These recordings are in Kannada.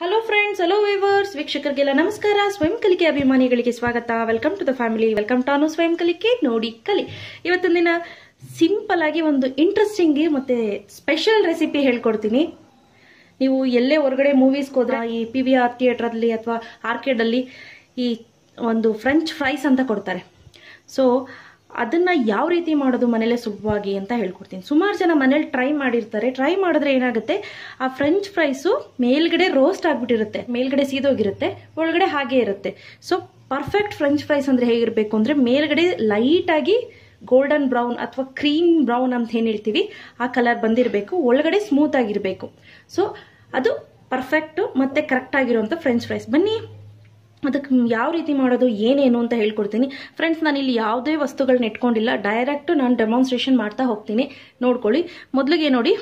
ಹಲೋ ಫ್ರೆಂಡ್ಸ್ ಹಲೋ ವಿವರ್ಸ್ ವೀಕ್ಷಕರಿಗೆಲ್ಲ ನಮಸ್ಕಾರ. ಸ್ವಯಂ ಕಲಿಕೆ ಅಭಿಮಾನಿಗಳಿಗೆ ಸ್ವಾಗತ. Welcome to the family welcome to Anu Swayam Kalike, ನೋಡಿ, ಕಲಿ. ಇವತ್ತಿನ ದಿನ ಸಿಂಪಲ್ ಆಗಿ ಒಂದು ಇಂಟ್ರೆಸ್ಟಿಂಗ್ ಮತ್ತೆ ಸ್ಪೆಷಲ್ ರೆಸಿಪಿ ಹೇಳ್ಕೊಡ್ತೀನಿ. ನೀವು ಎಲ್ಲೇ ಹೊರಗಡೆ ಮೂವೀಸ್ ಹೋದ್ರೆ, ಈ ಪಿ ವಿ ಆರ್ ಥಿಯೇಟ್ರಲ್ಲಿ ಅಥವಾ ಆರ್ಕೇಡಲ್ಲಿ ಈ ಒಂದು ಫ್ರೆಂಚ್ ಫ್ರೈಸ್ ಅಂತ ಕೊಡ್ತಾರೆ. ಸೊ ಅದನ್ನ ಯಾವ ರೀತಿ ಮಾಡೋದು ಮನೇಲೆ ಸುಲಭವಾಗಿ ಅಂತ ಹೇಳ್ಕೊಡ್ತೀನಿ. ಸುಮಾರು ಜನ ಮನೇಲಿ ಟ್ರೈ ಮಾಡಿರ್ತಾರೆ. ಟ್ರೈ ಮಾಡಿದ್ರೆ ಏನಾಗುತ್ತೆ? ಆ ಫ್ರೆಂಚ್ ಫ್ರೈಸು ಮೇಲ್ಗಡೆ ರೋಸ್ಟ್ ಆಗಿಬಿಟ್ಟಿರುತ್ತೆ. ಮೇಲ್ಗಡೆ ಸೀದೋಗಿರುತ್ತೆ. ಒಳಗಡೆ ಹಾಗೆ ಇರುತ್ತೆ. ಸೊ ಪರ್ಫೆಕ್ಟ್ ಫ್ರೆಂಚ್ ಫ್ರೈಸ್ ಅಂದ್ರೆ ಹೇಗಿರಬೇಕು ಅಂದ್ರೆ ಮೇಲ್ಗಡೆ ಲೈಟ್ ಆಗಿ ಗೋಲ್ಡನ್ ಬ್ರೌನ್ ಅಥವಾ ಕ್ರೀಮ್ ಬ್ರೌನ್ ಅಂತ ಏನು ಹೇಳ್ತೀವಿ, ಆ ಕಲರ್ ಬಂದಿರಬೇಕು. ಒಳಗಡೆ ಸ್ಮೂತ್ ಆಗಿರಬೇಕು. ಸೊ ಅದು ಪರ್ಫೆಕ್ಟು ಮತ್ತೆ ಕರೆಕ್ಟ್ ಆಗಿರುವಂತ ಫ್ರೆಂಚ್ ಫ್ರೈಸ್ ಬನ್ನಿ. ಅದಕ್ಕೆ ಯಾವ ರೀತಿ ಮಾಡೋದು, ಏನೇನು ಅಂತ ಹೇಳ್ಕೊಡ್ತೀನಿ. ಫ್ರೆಂಡ್ಸ್ ನಾನು ಇಲ್ಲಿ ಯಾವುದೇ ವಸ್ತುಗಳನ್ನ ಇಟ್ಕೊಂಡಿಲ್ಲ. ಡೈರೆಕ್ಟ್ ನಾನು ಡೆಮಾನ್ಸ್ಟ್ರೇಷನ್ ಮಾಡ್ತಾ ಹೋಗ್ತೀನಿ. ನೋಡ್ಕೊಳ್ಳಿ. ಮೊದಲಿಗೆ ನೋಡಿ,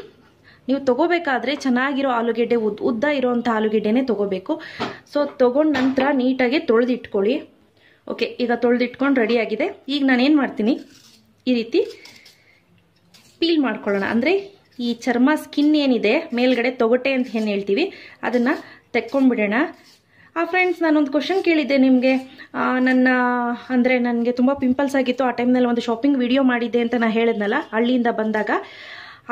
ನೀವು ತಗೋಬೇಕಾದ್ರೆ ಚೆನ್ನಾಗಿರೋ ಆಲೂಗೆಡ್ಡೆ, ಉದ್, ಉದ್ದ ಇರೋವಂಥ ಆಲೂಗೆಡ್ಡೆನೇ ತಗೋಬೇಕು. ಸೊ ತಗೊಂಡ ನಂತರ ನೀಟಾಗಿ ತೊಳೆದಿಟ್ಕೊಳ್ಳಿ. ಓಕೆ ಈಗ ತೊಳೆದಿಟ್ಕೊಂಡು ರೆಡಿಯಾಗಿದೆ ಈಗ ನಾನೇನು ಮಾಡ್ತೀನಿ? ಈ ರೀತಿ ಪೀಲ್ ಮಾಡ್ಕೊಳ್ಳೋಣ. ಅಂದರೆ, ಈ ಚರ್ಮ ಸ್ಕಿನ್ ಏನಿದೆ, ಮೇಲ್ಗಡೆ ತೊಗಟೆ ಅಂತ ಏನು ಹೇಳ್ತೀವಿ, ಅದನ್ನು ತೆಕ್ಕೊಂಡ್ಬಿಡೋಣ. ಆ ಫ್ರೆಂಡ್ಸ್ ನಾನೊಂದು ಕ್ವಶನ್ ಕೇಳಿದ್ದೆ ನಿಮಗೆ. ನನ್ನ, ಅಂದರೆ ನನಗೆ ತುಂಬ ಪಿಂಪಲ್ಸ್ ಆಗಿತ್ತು. ಆ ಟೈಮ್ನಲ್ಲಿ ಒಂದು ಶಾಪಿಂಗ್ ವಿಡಿಯೋ ಮಾಡಿದ್ದೆ ಅಂತ ನಾನು ಹೇಳಿದ್ನಲ್ಲ, ಹಳ್ಳಿಯಿಂದ ಬಂದಾಗ.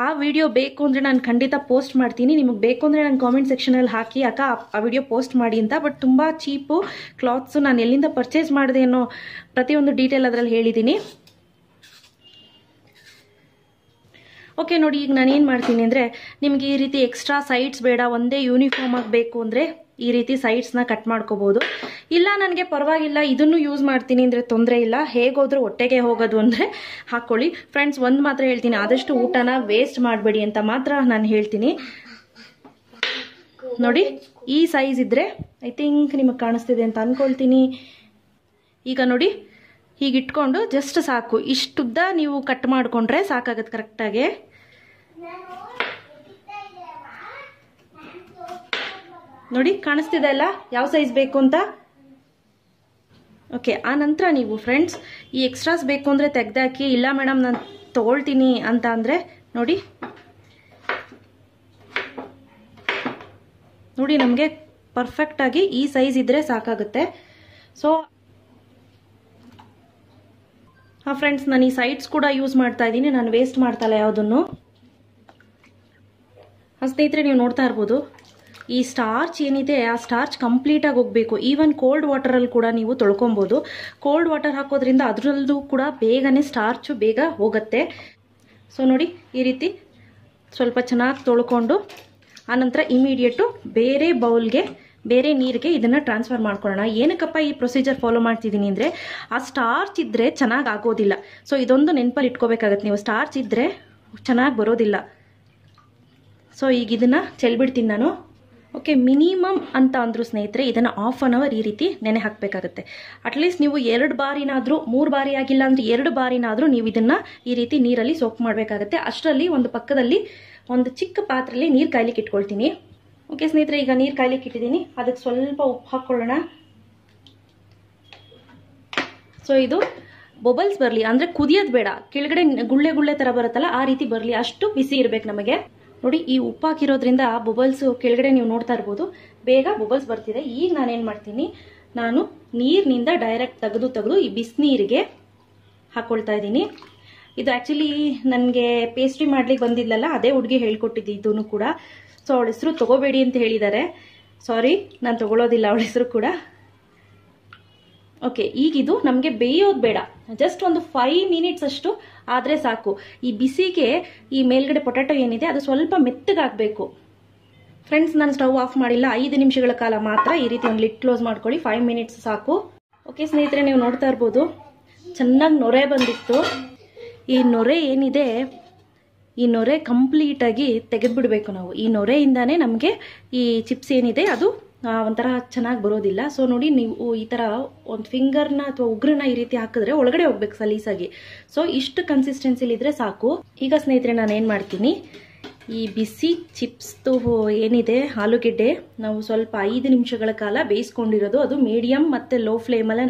ಆ ವಿಡಿಯೋ ಬೇಕು ಅಂದರೆ ನಾನು ಖಂಡಿತ ಪೋಸ್ಟ್ ಮಾಡ್ತೀನಿ. ನಿಮಗೆ ಬೇಕು ಅಂದರೆ ನಾನು ಕಾಮೆಂಟ್ ಸೆಕ್ಷನಲ್ಲಿ ಹಾಕಿ, ಅಕ್ಕ, ಆ ವಿಡಿಯೋ ಪೋಸ್ಟ್ ಮಾಡಿ ಅಂತ. ಬಟ್ ತುಂಬ ಚೀಪು ಕ್ಲಾತ್ಸು ನಾನು ಎಲ್ಲಿಂದ ಪರ್ಚೇಸ್ ಮಾಡಿದೆ ಅನ್ನೋ ಪ್ರತಿಯೊಂದು ಡೀಟೇಲ್ ಅದರಲ್ಲಿ ಹೇಳಿದ್ದೀನಿ. ಓಕೆ ನೋಡಿ, ಈಗ ನಾನು ಏನು ಮಾಡ್ತೀನಿ ಅಂದರೆ, ನಿಮಗೆ ಈ ರೀತಿ ಎಕ್ಸ್ಟ್ರಾ ಸೈಡ್ಸ್ ಬೇಡ, ಒಂದೇ ಯೂನಿಫಾರ್ಮ್ ಆಗಬೇಕು ಅಂದರೆ ಈ ರೀತಿ ಸೈಡ್ಸ್ನ ಕಟ್ ಮಾಡ್ಕೋಬೋದು. ಇಲ್ಲ, ನನಗೆ ಪರವಾಗಿಲ್ಲ, ಇದನ್ನು ಯೂಸ್ ಮಾಡ್ತೀನಿ ಅಂದರೆ ತೊಂದರೆ ಇಲ್ಲ. ಹೇಗೋದ್ರೂ ಹೊಟ್ಟೆಗೆ ಹೋಗೋದು ಅಂದರೆ ಹಾಕ್ಕೊಳ್ಳಿ. ಫ್ರೆಂಡ್ಸ್ ಒಂದು ಮಾತ್ರ ಹೇಳ್ತೀನಿ. ಆದಷ್ಟು ಊಟನ ವೇಸ್ಟ್ ಮಾಡಬೇಡಿ ಅಂತ ಮಾತ್ರ ನಾನು ಹೇಳ್ತೀನಿ. ನೋಡಿ, ಈ ಸೈಜ್ ಇದ್ದರೆ ಐ ಥಿಂಕ್ ನಿಮಗೆ ಕಾಣಿಸ್ತಿದೆ ಅಂತ ಅಂದ್ಕೊಳ್ತೀನಿ ಈಗ ನೋಡಿ, ಹೀಗೆ ಇಟ್ಕೊಂಡು ಜಸ್ಟ್ ಸಾಕು. ಇಷ್ಟುದ್ದ ನೀವು ಕಟ್ ಮಾಡಿಕೊಂಡ್ರೆ ಸಾಕಾಗತ್ತೆ ಕರೆಕ್ಟಾಗಿ ನೋಡಿ, ಕಾಣಿಸ್ತಿದೆ ಅಲ್ಲ? ಯಾವ ಸೈಜ್ ಬೇಕು ಅಂತ? ಓಕೆ ಆ ನಂತರ ನೀವು ಫ್ರೆಂಡ್ಸ್ ಈ ಎಕ್ಸ್ಟ್ರಾಸ್ ಬೇಕು ಅಂದರೆ ತೆಗ್ದಾಕಿ, ಇಲ್ಲ ಮೇಡಮ್ ನಾನು ತೊಗೊಳ್ತೀನಿ ಅಂತ ಅಂದರೆ, ನೋಡಿ. ನೋಡಿ, ನಮಗೆ ಪರ್ಫೆಕ್ಟಾಗಿ ಈ ಸೈಜ್ ಇದ್ದರೆ ಸಾಕಾಗುತ್ತೆ. ಸೊ ಹಾಂ ಫ್ರೆಂಡ್ಸ್ ನಾನು ಈ ಸೈಡ್ಸ್ ಕೂಡ ಯೂಸ್ ಮಾಡ್ತಾ ಇದ್ದೀನಿ. ನಾನು ವೇಸ್ಟ್ ಮಾಡ್ತಾಳೆ ಯಾವುದನ್ನು? ಸ್ನೇಹಿತರೆ, ನೀವು ನೋಡ್ತಾ ಇರ್ಬೋದು. ಈ ಸ್ಟಾರ್ಚ್ ಏನಿದೆ, ಆ ಸ್ಟಾರ್ಚ್ ಕಂಪ್ಲೀಟಾಗಿ ಹೋಗಬೇಕು. ಈವನ್ ಕೋಲ್ಡ್ ವಾಟರಲ್ಲಿ ಕೂಡ ನೀವು ತೊಳ್ಕೊಬೋದು. ಕೋಲ್ಡ್ ವಾಟರ್ ಹಾಕೋದ್ರಿಂದ ಅದರಲ್ಲೂ ಕೂಡ ಬೇಗನೆ ಸ್ಟಾರ್ಚು ಬೇಗ ಹೋಗುತ್ತೆ. ಸೊ ನೋಡಿ, ಈ ರೀತಿ ಸ್ವಲ್ಪ ಚೆನ್ನಾಗಿ ತೊಳ್ಕೊಂಡು, ಆನಂತರ ಇಮಿಡಿಯೇಟು ಬೇರೆ ಬೌಲ್ಗೆ, ಬೇರೆ ನೀರಿಗೆ ಇದನ್ನು ಟ್ರಾನ್ಸ್ಫರ್ ಮಾಡ್ಕೊಳ್ಳೋಣ. ಏನಕ್ಕಪ್ಪ ಈ ಪ್ರೊಸೀಜರ್ ಫಾಲೋ ಮಾಡ್ತಿದ್ದೀನಿ ಅಂದರೆ, ಆ ಸ್ಟಾರ್ಚ್ ಇದ್ದರೆ ಚೆನ್ನಾಗಿ ಆಗೋದಿಲ್ಲ. ಸೊ ಇದೊಂದು ನೆನಪಲ್ಲಿ ಇಟ್ಕೋಬೇಕಾಗತ್ತೆ. ನೀವು ಸ್ಟಾರ್ಚ್ ಇದ್ದರೆ ಚೆನ್ನಾಗಿ ಬರೋದಿಲ್ಲ. ಸೊ ಈಗ ಇದನ್ನು ಚೆಲ್ಬಿಡ್ತೀನಿ ನಾನು. ಓಕೆ ಮಿನಿಮಮ್ ಅಂತ ಅಂದರು ಸ್ನೇಹಿತರೆ, ಇದನ್ನು ಆಫ್ ಆನ್ ಅವರ್ ಈ ರೀತಿ ನೆನೆ ಹಾಕಬೇಕಾಗುತ್ತೆ. ಅಟ್ಲೀಸ್ಟ್ ನೀವು ಎರಡು ಬಾರಿನಾದರೂ, ಮೂರು ಬಾರಿ ಆಗಿಲ್ಲ ಅಂದರೆ ಎರಡು ಬಾರಿನಾದರೂ ನೀವು ಇದನ್ನು ಈ ರೀತಿ ನೀರಲ್ಲಿ ಸೋಪ್ ಮಾಡಬೇಕಾಗುತ್ತೆ. ಅಷ್ಟರಲ್ಲಿ ಒಂದು ಪಕ್ಕದಲ್ಲಿ ಒಂದು ಚಿಕ್ಕ ಪಾತ್ರೆಯಲ್ಲಿ ನೀರು ಕಾಯ್ಲಿಕ್ಕೆ ಇಟ್ಕೊಳ್ತೀನಿ. ಓಕೆ ಸ್ನೇಹಿತರೆ, ಈಗ ನೀರು ಕಾಯ್ಲಿಕ್ಕೆ ಇಟ್ಟಿದ್ದೀನಿ. ಅದಕ್ಕೆ ಸ್ವಲ್ಪ ಉಪ್ಪು ಹಾಕ್ಕೊಳ್ಳೋಣ. ಸೊ ಇದು ಬಬಲ್ಸ್ ಬರಲಿ. ಅಂದರೆ ಕುದಿಯೋದು ಬೇಡ. ಕೆಳಗಡೆ ಗುಳ್ಳೆ ಗುಳ್ಳೆ ಥರ ಬರುತ್ತಲ್ಲ, ಆ ರೀತಿ ಬರಲಿ. ಅಷ್ಟು ಬಿಸಿ ಇರಬೇಕು ನಮಗೆ. ನೋಡಿ, ಈ ಉಪ್ಪಾಕಿರೋದ್ರಿಂದ ಬೊಬಲ್ಸ್ ಕೆಳಗಡೆ ನೀವು ನೋಡ್ತಾ ಇರ್ಬೋದು. ಬೇಗ ಬೊಬಲ್ಸ್ ಬರ್ತಿದೆ. ಈಗ ನಾನೇನು ಮಾಡ್ತೀನಿ, ನಾನು ನೀರಿನಿಂದ ಡೈರೆಕ್ಟ್ ತೆಗೆದು ತೆಗೆದು ಈ ಬಿಸಿನೀರಿಗೆ ಹಾಕ್ಕೊಳ್ತಾ ಇದ್ದೀನಿ. ಇದು ಆ್ಯಕ್ಚುಲಿ ನನಗೆ ಪೇಸ್ಟ್ರಿ ಮಾಡ್ಲಿಕ್ಕೆ ಬಂದಿದ್ಲಲ್ಲ, ಅದೇ ಹುಡುಗಿ ಹೇಳ್ಕೊಟ್ಟಿದ್ದು ಇದನ್ನು ಕೂಡ. ಸೊ ಅವಳ ಹೆಸರು ತಗೋಬೇಡಿ ಅಂತ ಹೇಳಿದ್ದಾರೆ. ಸಾರಿ ನಾನು ತಗೊಳ್ಳೋದಿಲ್ಲ ಅವಳ ಹೆಸರು ಕೂಡ. ಓಕೆ ಈಗಿದು ನಮಗೆ ಬೇಯೋದು ಬೇಡ. ಜಸ್ಟ್ ಒಂದು ಫೈವ್ ಮಿನಿಟ್ಸ್ ಅಷ್ಟು ಆದರೆ ಸಾಕು. ಈ ಬಿಸಿಗೆ ಈ ಮೇಲ್ಗಡೆ ಪೊಟ್ಯಾಟೊ ಏನಿದೆ, ಅದು ಸ್ವಲ್ಪ ಮೆತ್ತಗಾಗಬೇಕು. ಫ್ರೆಂಡ್ಸ್ ನಾನು ಸ್ಟವ್ ಆಫ್ ಮಾಡಿಲ್ಲ. ಐದು ನಿಮಿಷಗಳ ಕಾಲ ಮಾತ್ರ ಈ ರೀತಿ ಒಂದು ಲಿಟ್ ಕ್ಲೋಸ್ ಮಾಡ್ಕೊಳ್ಳಿ. ಫೈವ್ ಮಿನಿಟ್ಸ್ ಸಾಕು. ಓಕೆ ಸ್ನೇಹಿತರೆ, ನೀವು ನೋಡ್ತಾ ಇರ್ಬೋದು, ಚೆನ್ನಾಗಿ ನೊರೆ ಬಂದಿತ್ತು. ಈ ನೊರೆ ಏನಿದೆ, ಈ ನೊರೆ ಕಂಪ್ಲೀಟಾಗಿ ತೆಗೆದುಬಿಡಬೇಕು ನಾವು. ಈ ನೊರೆಯಿಂದಾನೇ ನಮಗೆ ಈ ಚಿಪ್ಸ್ ಏನಿದೆ, ಅದು ಒಂಥರ ಚೆನ್ನಾಗಿ ಬರೋದಿಲ್ಲ. ಸೊ ನೋಡಿ, ನೀವು ಈ ಥರ ಒಂದು ಫಿಂಗರ್ನ ಅಥವಾ ಉಗ್ರನ್ನ ಈ ರೀತಿ ಹಾಕಿದ್ರೆ ಒಳಗಡೆ ಹೋಗ್ಬೇಕು ಸಲೀಸಾಗಿ. ಸೊ ಇಷ್ಟು ಕನ್ಸಿಸ್ಟೆನ್ಸಿಲಿದ್ರೆ ಸಾಕು. ಈಗ ಸ್ನೇಹಿತರೆ, ನಾನು ಏನು ಮಾಡ್ತೀನಿ? ಈ ಬಿಸಿ ಚಿಪ್ಸ್ದು ಏನಿದೆ, ಆಲೂಗೆಡ್ಡೆ, ನಾವು ಸ್ವಲ್ಪ ಐದು ನಿಮಿಷಗಳ ಕಾಲ ಬೇಯಿಸ್ಕೊಂಡಿರೋದು. ಅದು ಮೀಡಿಯಮ್ ಮತ್ತು ಲೋ ಫ್ಲೇಮಲ್ಲಿ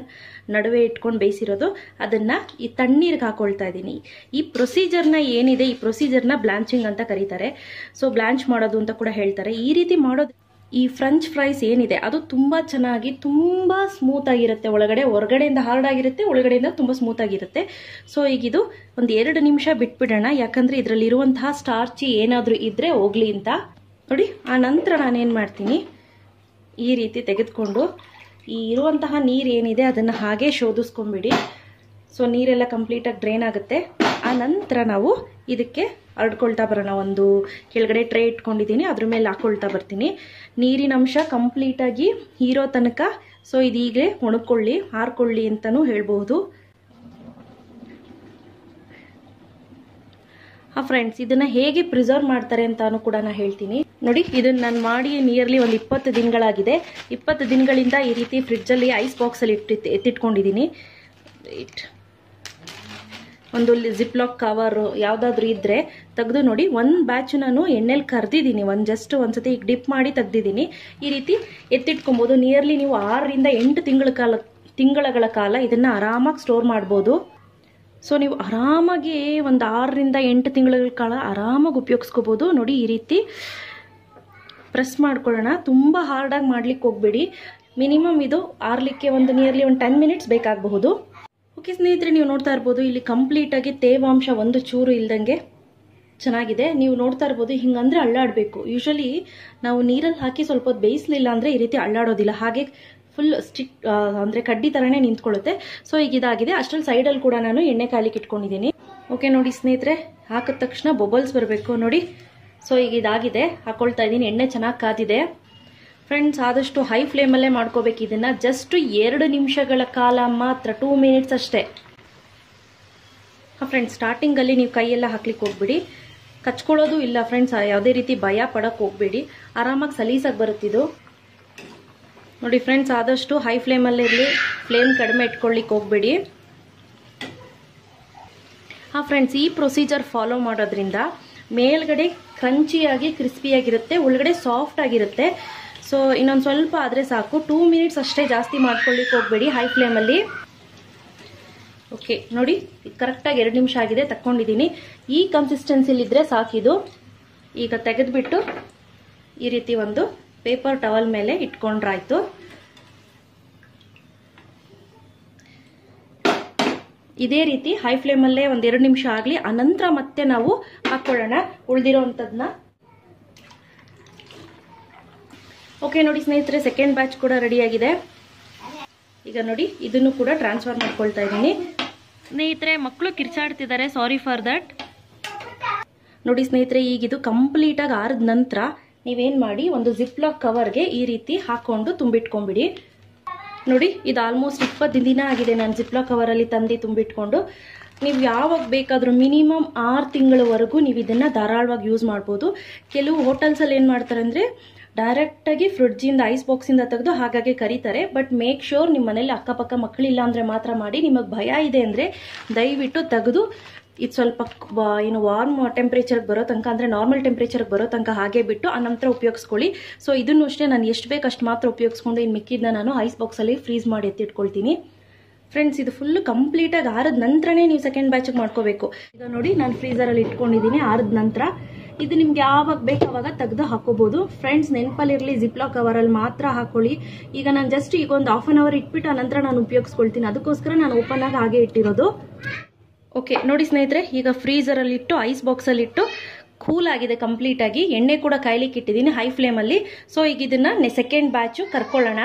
ನಡುವೆ ಇಟ್ಕೊಂಡು ಬೇಯಿಸಿರೋದು. ಅದನ್ನು ಈ ತಣ್ಣೀರಿಗೆ ಹಾಕೊಳ್ತಾ ಇದ್ದೀನಿ ಈ ಪ್ರೊಸೀಜರ್ನ ಏನಿದೆ, ಈ ಪ್ರೊಸೀಜರ್ನ ಬ್ಲಾಂಚಿಂಗ್ ಅಂತ ಕರೀತಾರೆ. ಸೊ ಬ್ಲಾಂಚ್ ಮಾಡೋದು ಅಂತ ಕೂಡ ಹೇಳ್ತಾರೆ. ಈ ರೀತಿ ಮಾಡೋದು ಈ ಫ್ರೆಂಚ್ ಫ್ರೈಸ್ ಏನಿದೆ, ಅದು ತುಂಬ ಚೆನ್ನಾಗಿ, ತುಂಬ ಸ್ಮೂತ್ ಆಗಿರುತ್ತೆ. ಒಳಗಡೆ, ಹೊರಗಡೆಯಿಂದ ಹಾರ್ಡ್ ಆಗಿರುತ್ತೆ, ಒಳಗಡೆಯಿಂದ ತುಂಬ ಸ್ಮೂತ್ ಆಗಿರುತ್ತೆ. ಸೊ ಈಗ ಇದು ಒಂದು ಎರಡು ನಿಮಿಷ ಬಿಟ್ಬಿಡೋಣ. ಯಾಕಂದ್ರೆ ಇದರಲ್ಲಿ ಇರುವಂತಹ ಸ್ಟಾರ್ಚಿ ಏನಾದರೂ ಇದ್ರೆ ಹೋಗ್ಲಿ ಅಂತ. ನೋಡಿ, ಆ ನಂತರ ನಾನೇನು ಮಾಡ್ತೀನಿ? ಈ ರೀತಿ ತೆಗೆದುಕೊಂಡು ಈ ಇರುವಂತಹ ನೀರು ಏನಿದೆ, ಅದನ್ನು ಹಾಗೆ ಶೋಧಿಸ್ಕೊಂಬಿಡಿ ಸೊ ನೀರೆಲ್ಲ ಕಂಪ್ಲೀಟಾಗಿ ಡ್ರೈನ್ ಆಗುತ್ತೆ. ಆ ನಂತರ ನಾವು ಇದಕ್ಕೆ ಹರಡ್ಕೊಳ್ತಾ ಬರೋಣ. ಒಂದು ಕೆಳಗಡೆ ಟ್ರೇ ಇಟ್ಕೊಂಡಿದ್ದೀನಿ, ಅದ್ರ ಮೇಲೆ ಹಾಕ್ಕೊಳ್ತಾ ಬರ್ತೀನಿ. ನೀರಿನ ಅಂಶ ಕಂಪ್ಲೀಟಾಗಿ ಹೀರೋ ತನಕ. ಸೊ ಇದೀಗಲೇ ಒಣಕೊಳ್ಳಿ ಹಾರ್ಕೊಳ್ಳಿ ಅಂತಲೂ ಹೇಳ್ಬೋದು. ಹಾಂ ಫ್ರೆಂಡ್ಸ್ ಇದನ್ನ ಹೇಗೆ ಪ್ರಿಸರ್ವ್ ಮಾಡ್ತಾರೆ ಅಂತಾನು ಕೂಡ ನಾನು ಹೇಳ್ತೀನಿ. ನೋಡಿ, ಇದನ್ನ ನಾನು ಮಾಡಿ ನಿಯರ್ಲಿ ಒಂದು ಇಪ್ಪತ್ತು ದಿನಗಳಾಗಿದೆ. ಇಪ್ಪತ್ತು ದಿನಗಳಿಂದ ಈ ರೀತಿ ಫ್ರಿಡ್ಜಲ್ಲಿ ಐಸ್ ಬಾಕ್ಸಲ್ಲಿ ಇಟ್ಟಿತ್ತು ಎತ್ತಿಟ್ಕೊಂಡಿದ್ದೀನಿ. ಇಟ್ ಒಂದು ಜಿಪ್ಲಾಕ್ ಕವರು ಯಾವುದಾದ್ರೂ ಇದ್ದರೆ ತೆಗೆದು ನೋಡಿ. ಒಂದು ಬ್ಯಾಚ್ ನಾನು ಎಣ್ಣೆಲಿ ಕರೆದಿದ್ದೀನಿ. ಒಂದು ಜಸ್ಟ್ ಒಂದ್ಸತಿ ಈಗ ಡಿಪ್ ಮಾಡಿ ತೆಗ್ದಿದ್ದೀನಿ. ಈ ರೀತಿ ಎತ್ತಿಟ್ಕೊಬೋದು. ನಿಯರ್ಲಿ ನೀವು ಆರರಿಂದ ಎಂಟು ತಿಂಗಳ ಕಾಲ, ತಿಂಗಳಗಳ ಕಾಲ ಇದನ್ನು ಆರಾಮಾಗಿ ಸ್ಟೋರ್ ಮಾಡ್ಬೋದು. ಸೊ ನೀವು ಆರಾಮಾಗಿ ಒಂದು ಆರರಿಂದ ಎಂಟು ತಿಂಗಳ ಕಾಲ ಆರಾಮಾಗಿ ಉಪಯೋಗಿಸ್ಕೋಬೋದು. ನೋಡಿ, ಈ ರೀತಿ ಪ್ರೆಸ್ ಮಾಡ್ಕೊಳ್ಳೋಣ. ತುಂಬ ಹಾರ್ಡಾಗಿ ಮಾಡ್ಲಿಕ್ಕೆ ಹೋಗ್ಬೇಡಿ. ಮಿನಿಮಮ್ ಇದು ಆರಲಿಕ್ಕೆ ಒಂದು ನಿಯರ್ಲಿ ಒಂದು ಟೆನ್ ಮಿನಿಟ್ಸ್ ಬೇಕಾಗಬಹುದು. ಓಕೆ ಸ್ನೇಹಿತರೆ, ನೀವು ನೋಡ್ತಾ ಇರ್ಬೋದು, ಇಲ್ಲಿ ಕಂಪ್ಲೀಟಾಗಿ ತೇವಾಂಶ ಒಂದು ಚೂರು ಇಲ್ದಂಗೆ ಚೆನ್ನಾಗಿದೆ. ನೀವು ನೋಡ್ತಾ ಇರ್ಬೋದು, ಹಿಂಗಂದ್ರೆ ಅಳ್ಳಾಡಬೇಕು. ಯೂಶಲಿ ನಾವು ನೀರಲ್ಲಿ ಹಾಕಿ ಸ್ವಲ್ಪ ಹೊತ್ತು ಬೇಯಿಸಲಿಲ್ಲ ಅಂದರೆ ಈ ರೀತಿ ಅಳ್ಳಾಡೋದಿಲ್ಲ. ಹಾಗೆ ಫುಲ್ ಸ್ಟಿಕ್ ಅಂದರೆ ಕಡ್ಡಿ ಥರನೇ ನಿಂತ್ಕೊಳ್ಳುತ್ತೆ. ಸೊ ಈಗ ಇದಾಗಿದೆ. ಅಷ್ಟರಲ್ಲಿ ಸೈಡಲ್ಲಿ ಕೂಡ ನಾನು ಎಣ್ಣೆ ಕಾಲಿಕ್ಕೆ ಇಟ್ಕೊಂಡಿದ್ದೀನಿ. ಓಕೆ ನೋಡಿ ಸ್ನೇಹಿತರೆ, ಹಾಕಿದ ತಕ್ಷಣ ಬೊಬಲ್ಸ್ ಬರಬೇಕು. ನೋಡಿ. ಸೊ ಈಗ ಇದಾಗಿದೆ. ಹಾಕೊಳ್ತಾ ಇದ್ದೀನಿ. ಎಣ್ಣೆ ಚೆನ್ನಾಗಿ ಕಾದಿದೆ. ಫ್ರೆಂಡ್ಸ್ ಆದಷ್ಟು ಹೈ ಫ್ಲೇಮಲ್ಲೇ ಮಾಡ್ಕೋಬೇಕು. ಇದನ್ನು ಜಸ್ಟ್ ಎರಡು ನಿಮಿಷಗಳ ಕಾಲ ಮಾತ್ರ ಟೂ ಮಿನಿಟ್ಸ್ ಅಷ್ಟೇ. ಹಾಂ ಫ್ರೆಂಡ್ಸ್ ಸ್ಟಾರ್ಟಿಂಗಲ್ಲಿ ನೀವು ಕೈಯೆಲ್ಲ ಹಾಕ್ಲಿಕ್ಕೆ ಹೋಗ್ಬಿಡಿ. ಕಚ್ಕೊಳ್ಳೋದು ಇಲ್ಲ ಫ್ರೆಂಡ್ಸ್ ಯಾವುದೇ ರೀತಿ ಭಯ ಪಡಕ್ಕೆ ಹೋಗ್ಬೇಡಿ. ಆರಾಮಾಗಿ ಸಲೀಸಾಗಿ ಬರುತ್ತಿದ್ದು ನೋಡಿ ಫ್ರೆಂಡ್ಸ್ ಆದಷ್ಟು ಹೈ ಫ್ಲೇಮಲ್ಲೇ ಇರಲಿ. ಫ್ಲೇಮ್ ಕಡಿಮೆ ಇಟ್ಕೊಳ್ಳಿಕ್ಕೆ ಹೋಗ್ಬೇಡಿ. ಹಾಂ ಫ್ರೆಂಡ್ಸ್ ಈ ಪ್ರೊಸೀಜರ್ ಫಾಲೋ ಮಾಡೋದ್ರಿಂದ ಮೇಲ್ಗಡೆ ಕ್ರಂಚಿಯಾಗಿ ಕ್ರಿಸ್ಪಿಯಾಗಿರುತ್ತೆ ಒಳಗಡೆ ಸಾಫ್ಟ್ ಆಗಿರುತ್ತೆ. ಸೊ ಇನ್ನೊಂದು ಸ್ವಲ್ಪ ಆದರೆ ಸಾಕು. ಟೂ ಮಿನಿಟ್ಸ್ ಅಷ್ಟೇ ಜಾಸ್ತಿ ಮಾಡ್ಕೊಳ್ಳಿಕ್ಕೆ ಹೋಗಬೇಡಿ ಹೈ ಫ್ಲೇಮಲ್ಲಿ ಓಕೆ ನೋಡಿ ಕರೆಕ್ಟಾಗಿ ಎರಡು ನಿಮಿಷ ಆಗಿದೆ, ತಕ್ಕೊಂಡಿದ್ದೀನಿ. ಈ ಕನ್ಸಿಸ್ಟೆನ್ಸಿಲಿದ್ದರೆ ಸಾಕಿದು ಈಗ ತೆಗೆದುಬಿಟ್ಟು ಈ ರೀತಿ ಒಂದು ಪೇಪರ್ ಟವಲ್ ಮೇಲೆ ಇಟ್ಕೊಂಡ್ರಾಯ್ತು. ಇದೇ ರೀತಿ ಹೈ ಫ್ಲೇಮಲ್ಲೇ ಒಂದು ಎರಡು ನಿಮಿಷ ಆಗಲಿ, ಅನಂತರ ಮತ್ತೆ ನಾವು ಹಾಕ್ಕೊಳ್ಳೋಣ ಉಳಿದಿರೋವಂಥದ್ದನ್ನ ಓಕೆ ನೋಡಿ ಸ್ನೇಹಿತರೆ ಸೆಕೆಂಡ್ ಬ್ಯಾಚ್ ಕೂಡ ರೆಡಿಯಾಗಿದೆ ಈಗ ನೋಡಿ, ಇದನ್ನು ಕೂಡ ಟ್ರಾನ್ಸ್ಫರ್ ಮಾಡ್ಕೊಳ್ತಾ ಇದ್ದೀನಿ. ಸ್ನೇಹಿತರೆ ಮಕ್ಕಳು ಕಿರ್ಚಾಡ್ತಿದ್ದಾರೆ ಸಾರಿ ಫಾರ್ ದಟ್ ನೋಡಿ ಸ್ನೇಹಿತರೆ, ಈಗ ಇದು ಕಂಪ್ಲೀಟಾಗಿ ಆರಿದ ನಂತರ ನೀವೇನು ಮಾಡಿ, ಒಂದು ಜಿಪ್ಲಾಕ್ ಕವರ್ಗೆ ಈ ರೀತಿ ಹಾಕೊಂಡು ತುಂಬಿಟ್ಕೊಂಬಿಡಿ ನೋಡಿ, ಇದು ಆಲ್ಮೋಸ್ಟ್ ಇಪ್ಪತ್ತು ದಿನ ಆಗಿದೆ ನಾನು ಜಿಪ್ಲಾಕ್ ಕವರಲ್ಲಿ ತಂದು ತುಂಬಿಟ್ಕೊಂಡು. ನೀವು ಯಾವಾಗ ಬೇಕಾದರೂ ಮಿನಿಮಮ್ ಆರು ತಿಂಗಳವರೆಗೂ ನೀವು ಇದನ್ನು ಧಾರಾಳವಾಗಿ ಯೂಸ್ ಮಾಡ್ಬೋದು. ಕೆಲವು ಹೋಟೆಲ್ಸಲ್ಲಿ ಏನು ಮಾಡ್ತಾರೆ ಅಂದರೆ ಡೈರೆಕ್ಟಾಗಿ ಫ್ರಿಡ್ಜಿಂದ ಐಸ್ ಬಾಕ್ಸಿಂದ ತೆಗೆದು ಹಾಗಾಗಿ ಕರೀತಾರೆ. ಬಟ್ ಮೇಕ್ ಶೋರ್ ನಿಮ್ಮ ಮನೇಲಿ ಅಕ್ಕಪಕ್ಕ ಮಕ್ಕಳಿಲ್ಲ ಅಂದ್ರೆ ಮಾತ್ರ ಮಾಡಿ. ನಿಮಗೆ ಭಯ ಇದೆ ಅಂದರೆ ದಯವಿಟ್ಟು ತೆಗೆದು ಇದು ಸ್ವಲ್ಪ ಏನು ವಾರ್ಮ್ ಟೆಂಪ್ರೇಚರ್ಗೆ ಬರೋ ತನಕ ಅಂದರೆ ನಾರ್ಮಲ್ ಟೆಂಪ್ರೇಚರ್ಗೆ ಬರೋ ತನಕ ಹಾಗೆ ಬಿಟ್ಟು ಆ ನಂತರ ಉಪಯೋಗಿಸ್ಕೊಳ್ಳಿ. ಸೊ ಇದನ್ನು ಅಷ್ಟೇ ನಾನು ಎಷ್ಟು ಬೇಕು ಅಷ್ಟು ಮಾತ್ರ ಉಪಯೋಗಿಸ್ಕೊಂಡು ಇನ್ನು ಮಿಕ್ಕಿದ್ನ ನಾನು ಐಸ್ ಬಾಕ್ಸಲ್ಲಿ ಫ್ರೀಸ್ ಮಾಡಿ ಎತ್ತಿಟ್ಕೊಳ್ತೀನಿ. ಫ್ರೆಂಡ್ಸ್ ಇದು ಫುಲ್ ಕಂಪ್ಲೀಟಾಗಿ ಆರದ ನಂತರನೇ ನೀವು ಸೆಕೆಂಡ್ ಬ್ಯಾಚ್ ಮಾಡ್ಕೋಬೇಕು. ಈಗ ನೋಡಿ, ನಾನು ಫ್ರೀಸರಲ್ಲಿ ಇಟ್ಕೊಂಡಿದ್ದೀನಿ. ಆರದ ನಂತರ ಇದು ನಿಮ್ಗೆ ಯಾವಾಗ ಬೇಕು ಅವಾಗ ತೆಗೆದು ಹಾಕೋಬಹುದು ಫ್ರೆಂಡ್ಸ್ ನೆನಪಲ್ಲಿರಲಿ ಕವರ್ ಅಲ್ಲಿ ಮಾತ್ರ ಹಾಕೊಳ್ಳಿ. ಈಗ ನಾನು ಜಸ್ಟ್ ಈಗ ಒಂದು ಹಾಫ್ ಅನ್ ಅವರ್ ಇಟ್ಬಿಟ್ಟು ಅನಂತರ ನಂತರ ನಾನು ಉಪಯೋಗಿಸ್ಕೊಳ್ತೀನಿ. ಅದಕ್ಕೋಸ್ಕರ ನಾನು ಓಪನ್ ಆಗಿ ಹಾಗೆ ಇಟ್ಟಿರೋದು. ಓಕೆ ನೋಡಿ ಸ್ನೇಹಿತರೆ, ಈಗ ಫ್ರೀಸರಲ್ಲಿ ಇಟ್ಟು ಐಸ್ ಬಾಕ್ಸಲ್ಲಿ ಇಟ್ಟು ಕೂಲ್ ಆಗಿದೆ ಕಂಪ್ಲೀಟ್ ಆಗಿ. ಎಣ್ಣೆ ಕೂಡ ಕಾಯ್ಲಿಕ್ಕೆ ಇಟ್ಟಿದ್ದೀನಿ ಹೈ ಫ್ಲೇಮಲ್ಲಿ ಸೊ ಈಗ ಇದನ್ನ ಸೆಕೆಂಡ್ ಬ್ಯಾಚು ಕರ್ಕೊಳ್ಳೋಣ.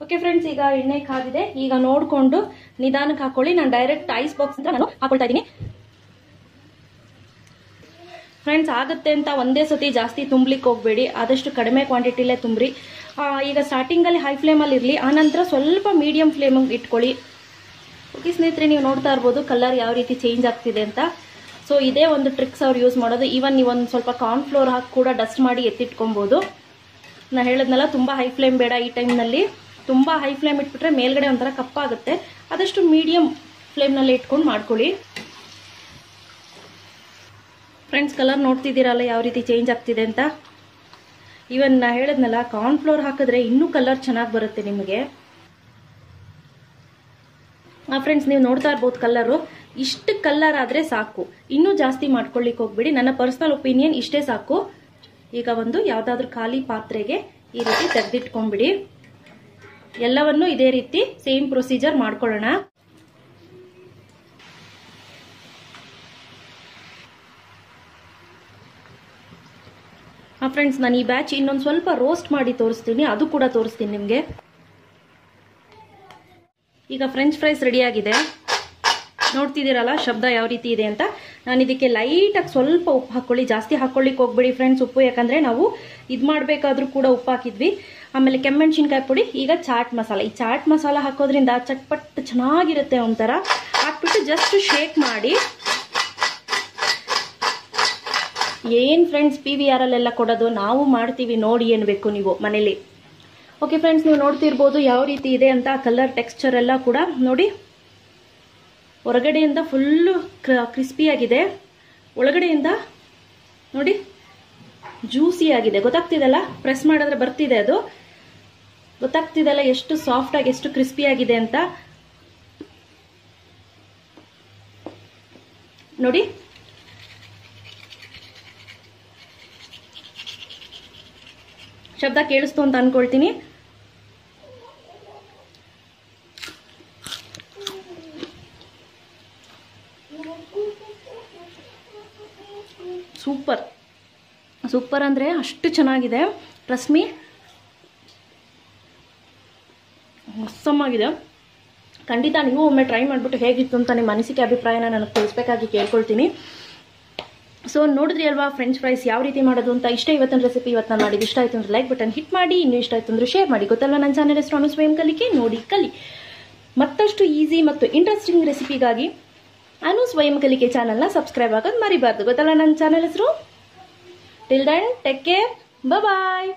ಓಕೆ ಫ್ರೆಂಡ್ಸ್ ಈಗ ಎಣ್ಣೆ ಕಾದಿದೆ. ಈಗ ನೋಡಿಕೊಂಡು ನಿಧಾನಕ್ಕೆ ಹಾಕೊಳ್ಳಿ. ನಾನು ಡೈರೆಕ್ಟ್ ಐಸ್ ಬಾಕ್ಸ್ ಅಂತ ನಾನು ಹಾಕೊಳ್ತಾ ಇದ್ದೀನಿ. ಫ್ರೆಂಡ್ಸ್ ಆಗುತ್ತೆ ಅಂತ ಒಂದೇ ಸತಿ ಜಾಸ್ತಿ ತುಂಬಲಿಕ್ಕೆ ಹೋಗಬೇಡಿ. ಆದಷ್ಟು ಕಡಿಮೆ ಕ್ವಾಂಟಿಟಿಲೇ ತುಂಬ್ರಿ. ಈಗ ಸ್ಟಾರ್ಟಿಂಗಲ್ಲಿ ಹೈ ಫ್ಲೇಮಲ್ಲಿ ಇರಲಿ. ಆನಂತರ ಸ್ವಲ್ಪ ಮೀಡಿಯಂ ಫ್ಲೇಮ್ ಇಟ್ಕೊಳ್ಳಿ. ಓಕೆ ಸ್ನೇಹಿತರೆ, ನೀವು ನೋಡ್ತಾ ಇರ್ಬೋದು ಕಲರ್ ಯಾವ ರೀತಿ ಚೇಂಜ್ ಆಗ್ತಿದೆ ಅಂತ. ಸೊ ಇದೇ ಒಂದು ಟ್ರಿಕ್ಸ್ ಅವ್ರು ಯೂಸ್ ಮಾಡೋದು. ಈವನ್ ನೀವು ಒಂದು ಸ್ವಲ್ಪ ಕಾರ್ನ್ಫ್ಲೋರ್ ಹಾಕಿ ಕೂಡ ಡಸ್ಟ್ ಮಾಡಿ ಎತ್ತಿಟ್ಕೊಬೋದು. ನಾ ಹೇಳಿದ್ನಲ್ಲ, ತುಂಬ ಹೈ ಫ್ಲೇಮ್ ಬೇಡ ಈ ಟೈಮ್ನಲ್ಲಿ ತುಂಬ ಹೈ ಫ್ಲೇಮ್ ಇಟ್ಬಿಟ್ರೆ ಮೇಲ್ಗಡೆ ಒಂಥರ ಕಪ್ಪಾಗುತ್ತೆ. ಆದಷ್ಟು ಮೀಡಿಯಂ ಫ್ಲೇಮ್ನಲ್ಲಿ ಇಟ್ಕೊಂಡು ಮಾಡ್ಕೊಳ್ಳಿ. ಫ್ರೆಂಡ್ಸ್ ಕಲರ್ ನೋಡ್ತಿದ್ದೀರಲ್ಲ, ಯಾವ ರೀತಿ ಚೇಂಜ್ ಆಗ್ತಿದೆ ಅಂತ? ಇವನ್ ನಾ ಹೇಳಿದ್ನಲ್ಲ ಕಾರ್ನ್ಫ್ಲೋರ್ ಹಾಕಿದ್ರೆ ಇನ್ನೂ ಕಲರ್ ಚೆನ್ನಾಗಿ ಬರುತ್ತೆ ನಿಮಗೆ. ಫ್ರೆಂಡ್ಸ್ ನೀವು ನೋಡ್ತಾ ಇರ್ಬೋದು ಕಲ್ಲರು ಇಷ್ಟು ಕಲ್ಲರ್ ಆದರೆ ಸಾಕು. ಇನ್ನೂ ಜಾಸ್ತಿ ಮಾಡ್ಕೊಳ್ಳಿಕ್ಕೆ ಹೋಗ್ಬಿಡಿ. ನನ್ನ ಪರ್ಸನಲ್ ಒಪಿನಿಯನ್ ಇಷ್ಟೇ ಸಾಕು. ಈಗ ಒಂದು ಯಾವುದಾದ್ರೂ ಖಾಲಿ ಪಾತ್ರೆಗೆ ಈ ರೀತಿ ತೆಗೆದಿಟ್ಕೊಂಡ್ಬಿಡಿ. ಎಲ್ಲವನ್ನೂ ಇದೇ ರೀತಿ ಸೇಮ್ ಪ್ರೊಸೀಜರ್ ಮಾಡ್ಕೊಳ್ಳೋಣ. ಫ್ರೆಂಡ್ಸ್ ನಾನು ಈ ಬ್ಯಾಚ್ ಇನ್ನೊಂದು ಸ್ವಲ್ಪ ರೋಸ್ಟ್ ಮಾಡಿ ತೋರಿಸ್ತೀನಿ. ಅದು ಕೂಡ ತೋರಿಸ್ತೀನಿ ನಿಮಗೆ. ಈಗ ಫ್ರೆಂಚ್ ಫ್ರೈಸ್ ರೆಡಿಯಾಗಿದೆ ನೋಡ್ತಿದ್ದೀರಲ್ಲ, ಶಬ್ದ ಯಾವ ರೀತಿ ಇದೆ ಅಂತ. ನಾನು ಇದಕ್ಕೆ ಲೈಟಾಗಿ ಸ್ವಲ್ಪ ಉಪ್ಪು ಹಾಕ್ಕೊಳ್ಳಿ ಜಾಸ್ತಿ ಹಾಕ್ಕೊಳ್ಳಿಕ್ಕೆ ಹೋಗ್ಬೇಡಿ ಫ್ರೆಂಡ್ಸ್ ಉಪ್ಪು, ಯಾಕಂದರೆ ನಾವು ಇದು ಮಾಡಬೇಕಾದ್ರೂ ಕೂಡ ಉಪ್ಪು ಹಾಕಿದ್ವಿ. ಆಮೇಲೆ ಕೆಮ್ಮೆಣ್ಸಿನ್ಕಾಯಿ ಪುಡಿ, ಈಗ ಚಾಟ್ ಮಸಾಲ. ಈ ಚಾಟ್ ಮಸಾಲ ಹಾಕೋದ್ರಿಂದ ಚಟ್ಪಟ್ ಚೆನ್ನಾಗಿರುತ್ತೆ ಒಂಥರ. ಹಾಕ್ಬಿಟ್ಟು ಜಸ್ಟ್ ಶೇಕ್ ಮಾಡಿ ಏನ್ ಫ್ರೆಂಡ್ಸ್ ಪಿ ವಿ ಆರ್ ಅಲ್ಲೆಲ್ಲ ಕೊಡೋದು? ನಾವು ಮಾಡ್ತೀವಿ, ನೋಡಿ ಏನ್ಬೇಕು ನೀವು ಮನೇಲಿ. ಓಕೆ ಫ್ರೆಂಡ್ಸ್ ನೀವು ನೋಡ್ತಿರ್ಬೋದು ಯಾವ ರೀತಿ ಇದೆ ಅಂತ ಕಲರ್ ಟೆಕ್ಸ್ಚರ್ ಎಲ್ಲ ಕೂಡ ನೋಡಿ. ಹೊರಗಡೆಯಿಂದ ಫುಲ್ಲು ಕ್ರಿಸ್ಪಿಯಾಗಿದೆ ಒಳಗಡೆಯಿಂದ ನೋಡಿ ಜ್ಯೂಸಿ ಆಗಿದೆ. ಗೊತ್ತಾಗ್ತಿದೆಲ್ಲ ಪ್ರೆಸ್ ಮಾಡಿದ್ರೆ ಬರ್ತಿದೆ ಅದು. ಗೊತ್ತಾಗ್ತಿದೆಲ್ಲ ಎಷ್ಟು ಸಾಫ್ಟ್ ಆಗಿ, ಎಷ್ಟು ಕ್ರಿಸ್ಪಿ ಆಗಿದೆ ಅಂತ? ನೋಡಿ. ಶಬ್ದ ಕೇಳಿಸ್ತು ಅಂತ ಅನ್ಕೊಳ್ತೀನಿ. ಸೂಪರ್. ಸೂಪರ್ ಅಂದರೆ ಅಷ್ಟು ಚೆನ್ನಾಗಿದೆ. ರಶ್ಮಿ ಆಗಿದೆ. ಖಂಡಿತ ನೀವು ಒಮ್ಮೆ ಟ್ರೈ ಮಾಡಿಬಿಟ್ಟು ಹೇಗಿತ್ತು ಅಂತ ನಿಮ್ಮ ಅನಿಸಿಕೆ, ಅಭಿಪ್ರಾಯನ ನನಗೆ ತಿಳಿಸ್ಬೇಕಾಗಿ ಕೇಳ್ಕೊಳ್ತೀನಿ. ಸೊ ನೋಡಿದ್ರಿ ಅಲ್ವಾ ಫ್ರೆಂಚ್ ಫ್ರೈಸ್ ಯಾವ ರೀತಿ ಮಾಡೋದು ಅಂತ? ಇಷ್ಟ ಇವತ್ತಿನ ರೆಸಿಪಿ ಇವತ್ತು ನಾನು ಮಾಡಿದ್ದು. ಇಷ್ಟ ಆಯ್ತು ಅಂದ್ರೆ ಲೈಕ್ ಬಟನ್ ಹಿಟ್ ಮಾಡಿ, ಇನ್ನೂ ಇಷ್ಟ ಆಯ್ತು ಅಂದ್ರೆ ಶೇರ್ ಮಾಡಿ. ಗೊತ್ತಲ್ಲ ನನ್ನ ಚಾನಲ್ ಹೆಸರು ಸ್ವಯಂ ಕಲಿಕೆ? ನೋಡಿ ಕಲಿ. ಮತ್ತಷ್ಟು ಈಸಿ ಮತ್ತು ಇಂಟ್ರೆಸ್ಟಿಂಗ್ ರೆಸಿಪಿಗಾಗಿ ಅನು ಸ್ವಯಂ ಕಲಿಕೆ ಚಾನಲ್ನ ಸಬ್ಸ್ಕ್ರೈಬ್ ಆಗೋದು ಮರಿಬಾರ್ದು. ಗೊತ್ತಲ್ಲ ನನ್ನ ಚಾನಲ್ ಹೆಸರು? Till then take care bye